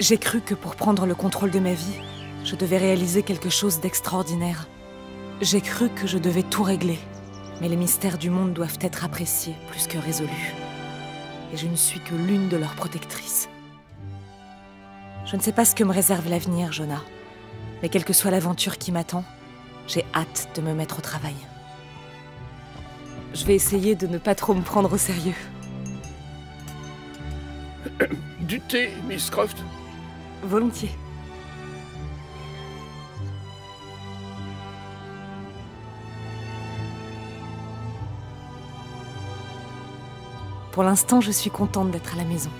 J'ai cru que pour prendre le contrôle de ma vie, je devais réaliser quelque chose d'extraordinaire. J'ai cru que je devais tout régler. Mais les mystères du monde doivent être appréciés plus que résolus. Et je ne suis que l'une de leurs protectrices. Je ne sais pas ce que me réserve l'avenir, Jonah. Mais quelle que soit l'aventure qui m'attend, j'ai hâte de me mettre au travail. Je vais essayer de ne pas trop me prendre au sérieux. Du thé, Miss Croft Volontiers. Pour l'instant, je suis contente d'être à la maison.